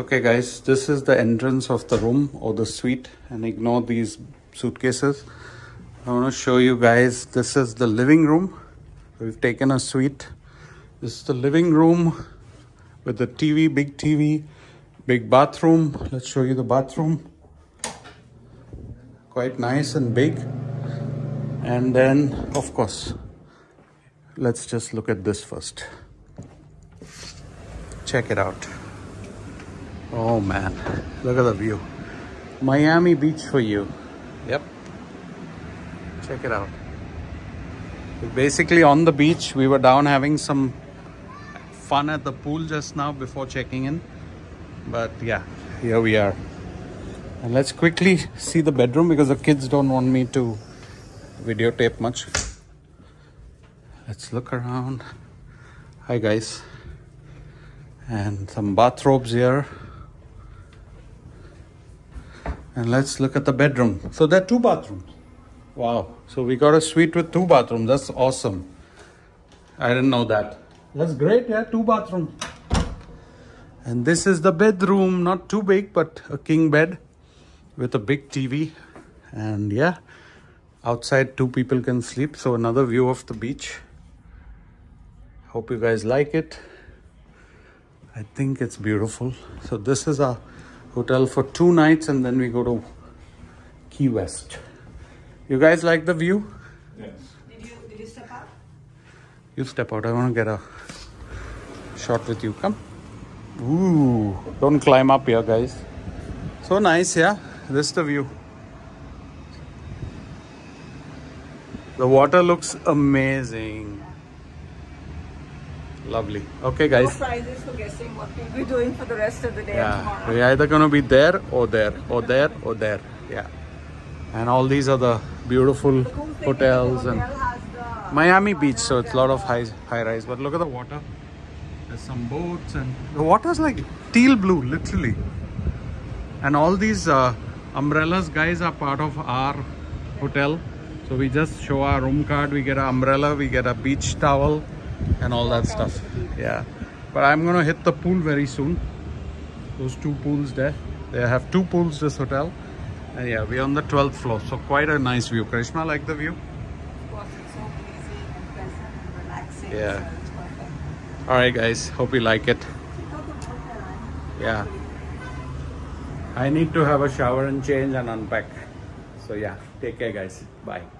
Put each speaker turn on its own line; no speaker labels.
Okay guys, this is the entrance of the room or the suite and ignore these suitcases. I want to show you guys, this is the living room. We've taken a suite. This is the living room with the TV, big TV, big bathroom. Let's show you the bathroom. Quite nice and big. And then, of course, let's just look at this first. Check it out. Oh man, look at the view. Miami Beach for you. Yep. Check it out. We're basically on the beach. We were down having some fun at the pool just now before checking in. But yeah, here we are. And let's quickly see the bedroom because the kids don't want me to videotape much. Let's look around. Hi guys. And some bathrobes here and let's look at the bedroom. So there are two bathrooms. Wow. So we got a suite with two bathrooms. That's awesome. I didn't know that. That's great yeah two bathrooms and this is the bedroom not too big but a king bed with a big tv and yeah outside two people can sleep. So another view of the beach. Hope you guys like it. I think it's beautiful. So this is a hotel for two nights and then we go to Key West. You guys like the view?
Yes. Did you, did you step out?
You step out. I want to get a shot with you. Come. Ooh. Don't climb up here, guys. So nice, yeah? This is the view. The water looks amazing. Lovely. Okay, guys.
No prizes for guessing what we'll be doing for the rest of the day yeah. tomorrow.
We're either going to be there or there or there or there. Yeah. And all these are the beautiful the hotels the hotel and Miami Beach. So it's a lot of high, high rise. But look at the water. There's some boats and the water's like teal blue, literally. And all these uh, umbrellas, guys, are part of our hotel. So we just show our room card. We get an umbrella. We get a beach towel and all that stuff. Yeah. But i'm gonna hit the pool very soon. Those two pools there. They have two pools this hotel. And yeah we're on the 12th floor. So quite a nice view. Karishma like the view?
Of course it's so and
yeah. All right guys. Hope you like it. Yeah. I need to have a shower and change and unpack. So yeah take care guys. Bye